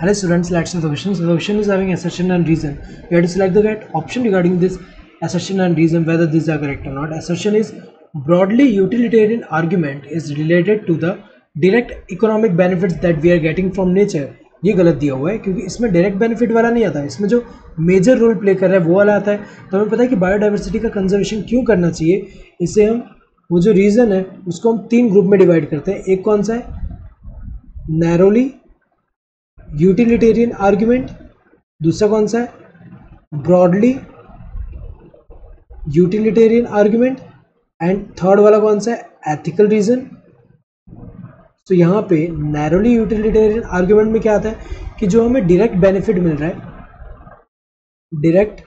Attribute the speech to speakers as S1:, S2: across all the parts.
S1: Hello students, let's see the question. So the question is having assertion and reason. You have to select the correct option regarding this assertion and reason whether these are correct or not. Assertion is broadly utilitarian argument is related to the direct economic benefits that we are getting from nature. ये गलत दिया हुआ है क्योंकि इसमें direct benefit वाला नहीं आता इसमें जो मेजर रोल प्ले कर रहा है वो वाला आता है तो हमें पता है कि बायोडाइवर्सिटी का कंजर्वेशन क्यों करना चाहिए इसे हम वो जो रीज़न है उसको हम तीन ग्रुप में डिवाइड करते हैं एक कौन सा है नैरोली यूटिलिटेरियन आर्ग्यूमेंट, दूसरा कौन सा है? Broadly utilitarian argument and third वाला कौन सा है? Ethical reason. तो यहाँ पे नैरोली यूटिलिटेरियन आर्ग्यूमेंट में क्या आता है कि जो हमें डायरेक्ट बेनिफिट मिल रहा है डायरेक्ट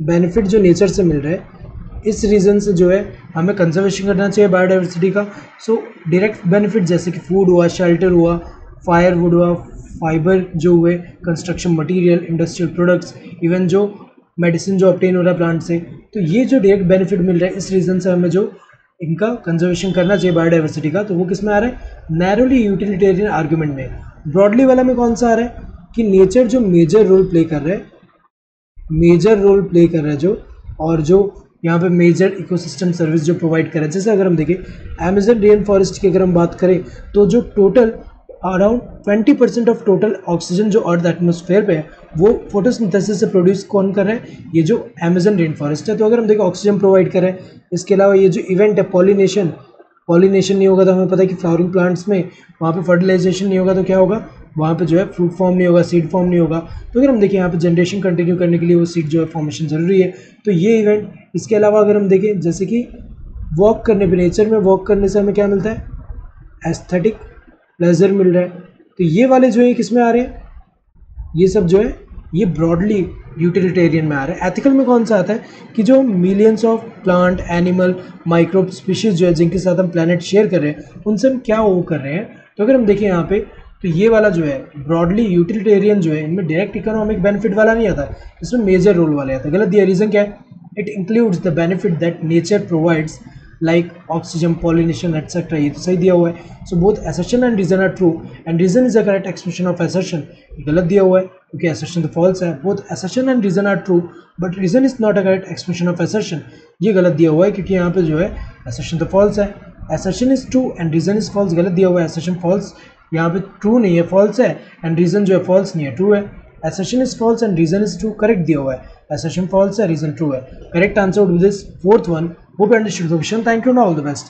S1: बेनिफिट जो नेचर से मिल रहा है, इस रीज़न से जो है हमें कंजर्वेशन करना चाहिए बायोडाइवर्सिटी का। सो डायरेक्ट बेनिफिट जैसे कि फ़ूड हुआ शेल्टर हुआ फायरवुड हुआ फाइबर जो हुए construction material industrial products even जो मेडिसिन जो ऑप्टेन हो रहा है प्लांट से तो ये जो डायरेक्ट बेनिफिट मिल रहा है, इस रीज़न से हमें जो इनका कंजर्वेशन करना चाहिए बायोडाइवर्सिटी का तो वो किसमें आ रहा है? नैरोली यूटिलिटेरियन आर्ग्यूमेंट में। ब्रॉडली वाला में कौन सा आ रहा है? कि नेचर जो मेजर रोल प्ले कर रहा है मेजर रोल प्ले कर रहा है जो, और जो यहाँ पे मेजर इकोसिस्टम सर्विस जो प्रोवाइड कर रहा है। जैसे अगर हम देखें अमेजन रेन फॉरेस्ट की अगर हम बात करें तो जो total around twenty percent of total oxygen जो अर्थ एटमोसफेयर पे है, वो फोटोसिंथेसिस से प्रोड्यूस कौन कर रहा है? ये जो अमेजन रेन फॉरेस्ट है। तो अगर हम देखें ऑक्सीजन प्रोवाइड कर रहे हैं, इसके अलावा ये जो इवेंट है पॉलिनेशन पॉलिनेशन नहीं होगा तो हमें पता है कि फ्लावरिंग प्लांट्स में वहाँ पे फर्टिलाइजेशन नहीं होगा तो क्या होगा? वहाँ पे जो है फ्रूट फॉर्म नहीं होगा सीड फॉर्म नहीं होगा। तो अगर हम देखें यहाँ पे जनरेशन कंटिन्यू करने के लिए वो सीड जो है फॉर्मेशन ज़रूरी है। तो ये इवेंट इसके अलावा अगर हम देखें, जैसे कि वॉक करने पर नेचर में वॉक करने से हमें क्या मिलता है? एस्थेटिक प्लेजर मिल रहा है। तो ये वाले जो है किसमें आ रहे हैं? ये सब जो है, ये ब्रॉडली यूटिलिटेरियन में आ रहा है। एथिकल में कौन सा आता है? कि जो millions of plant animal microbe species जो है, जिनके साथ हम प्लानट शेयर कर रहे हैं, उनसे हम क्या वो कर रहे हैं? तो अगर हम देखें यहाँ पे तो ये वाला जो है ब्रॉडली यूटिलिटेरियन जो है, इनमें डायरेक्ट इकोनॉमिक बेनिफिट वाला नहीं आता। इसमें मेजर रोल वाला आता गलत दिया रीज़न क्या है? It includes the benefit that nature provides like oxygen pollination etcetera ये तो सही दिया हुआ है। So both assertion and reason are true and reason is a correct expression of assertion गलत दिया हुआ है, क्योंकि एसेशन तो फॉल्स है। Both assertion and reason are true but reason is not a correct expression of assertion ये गलत दिया हुआ है, क्योंकि यहाँ पे जो है एसेशन तो फॉल्स है। Assertion is true and reason is false गलत दिया हुआ है एसेशन फॉल्स यहाँ पे ट्रू नहीं है फॉल्स है। एंड रीजन जो है फॉल्स नहीं है ट्रू है। Assertion is false and reason is true correct दिया हुआ है। एसेशन फॉल्स है रीजन ट्रू है। Correct answer would be fourth one Hope you understood the question. Thank you and all the best.